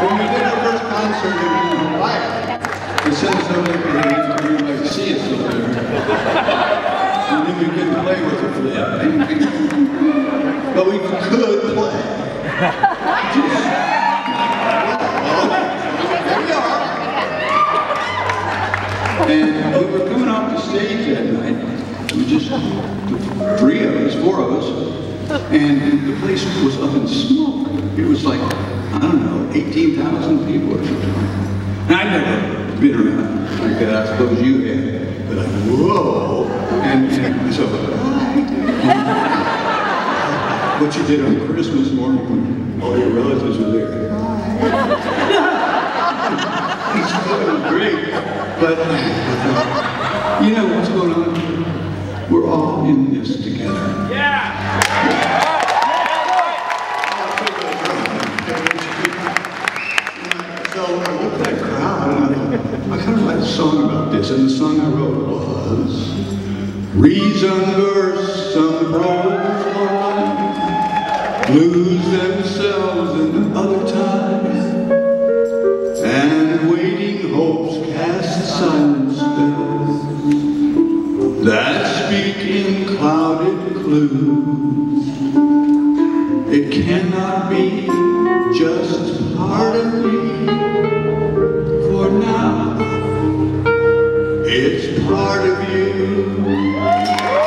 When we did our first concert in sent us over there to everybody see us over there. And then we couldn't play with it for that. But we could play. We. And we were coming off the stage that night. We just, three of us, four of us, and the place was up in smoke. It was like, I don't know, 18,000 people or something. And I've never been around like that. I suppose you have. But like, whoa. And, and so, what you did on Christmas morning when all your relatives were there. It's great. But, you know what's going on? We're all in this together. So song about this. And the song I wrote was, Reason verse some pros lose themselves in other times, and waiting hopes cast silent spells that speak in clouded clues. It cannot be just part of me, it's part of you.